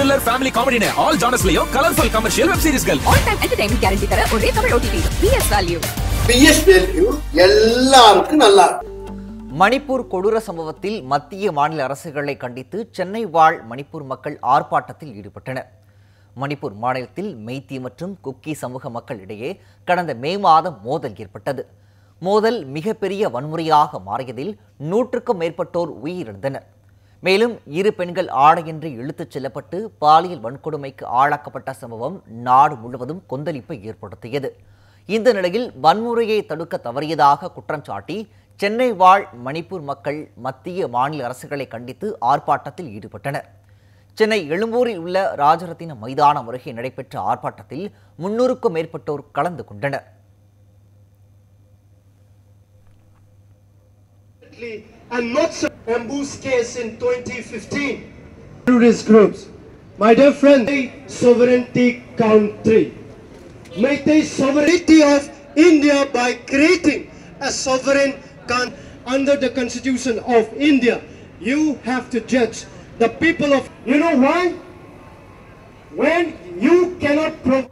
Thriller family காமெடினு all ஜானர்ஸ்லயும் colourful commercial web சீரிஸ்கள் ஆல் டைம் என்டர்டைன்மெண்ட் கேரண்டி தர ஒரே Tamil OTT PS value PS value எல்லாருக்கும் நல்லா இருக்கும். மணிப்பூர் கொடூர சம்பவத்தில் மத்திய மாநில அரசுகளை கண்டித்து சென்னை வாழ் மணிப்பூர் மக்கள் ஆர்ப்பாட்டத்தில் ஈடுபட்டனர். மணிப்பூர் மாநிலத்தில் மெய்த்தி மற்றும் குக்கி சமூக மக்கள் இடையே கடந்த மே மாதம் மோதல் ஏற்பட்டது. மோதல் மிகப்பெரிய வன்முறையாக மாறியதில் நூற்றுக்கும் மேற்பட்டோர் உயிரிழந்தனர். மேலும் இரு பெண்கள் ஆடையின்றி இழுத்துச் செல்லப்பட்டு பாலியல் வன்கொடுமைக்கு ஆளாக்கப்பட்ட சம்பவம் நாடு முழுவதும் கொந்தளிப்பை ஏற்படுத்தியது. இந்த நிலையில் வன்முறையை தடுக்க தவறியதாக குற்றம் சாட்டி சென்னை வாழ் மணிப்பூர் மக்கள் மத்திய மாநில அரசுகளை கண்டித்து ஆர்ப்பாட்டத்தில் ஈடுபட்டனர். சென்னை எழும்பூரில் உள்ள ராஜரத்தின மைதானம் அருகே நடைபெற்ற ஆர்ப்பாட்டத்தில் முன்னூறுக்கும் மேற்பட்டோர் கலந்து கொண்டனர். And not some ambush case in 2015. Terrorist groups. My dear friend, sovereignty country. Maintain sovereignty of India by creating a sovereign country under the constitution of India. You have to judge the people of, you know why? When you cannot provide